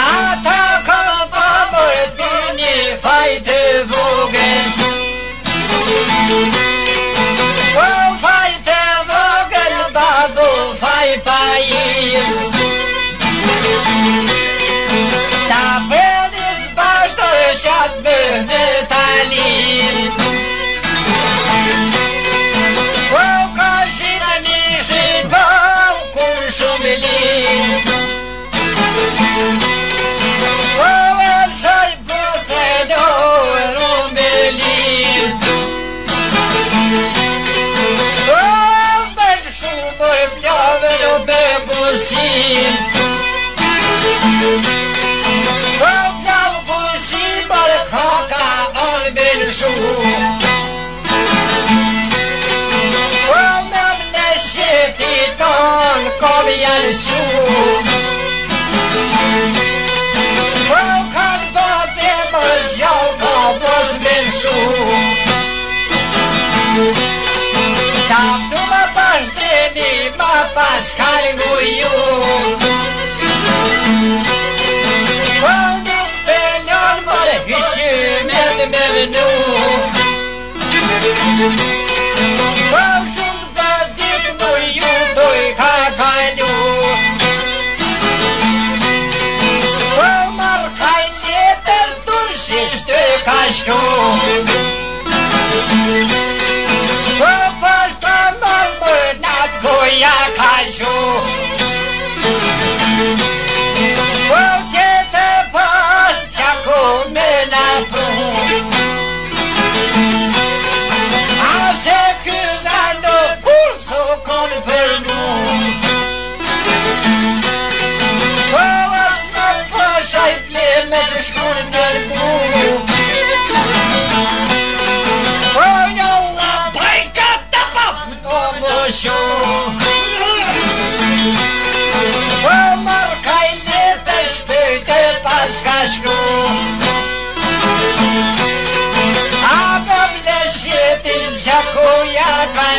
A ta ka më përbërët për një fajtë Robiał buzi Bolkoka, on był żółw. na siebie ton kobiel żółw. Bolkok bobie Tam tu ma pasz ma pasz harguju. pasion Po markaj në të shpyte pas ka A dëmë në shjetin që ku ja ka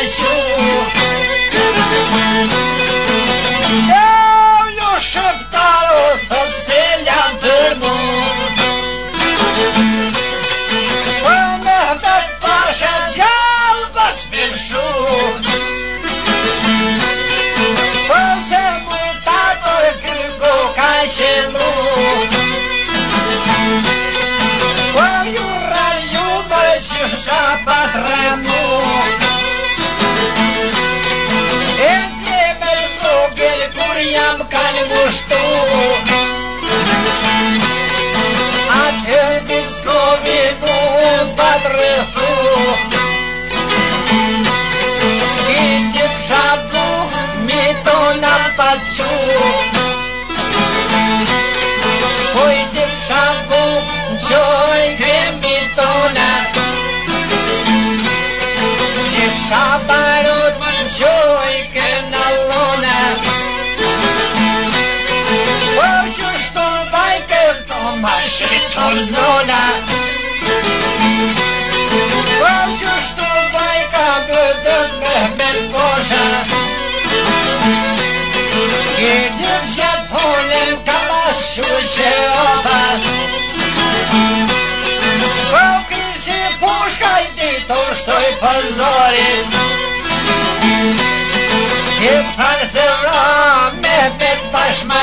jam kanë gustu kom zona Po që shto bajka ka me me të posha Kje dhjën që ponem ka pasu që opa Po kësi pushka i dito shto i Kje thalë vra me me të pashma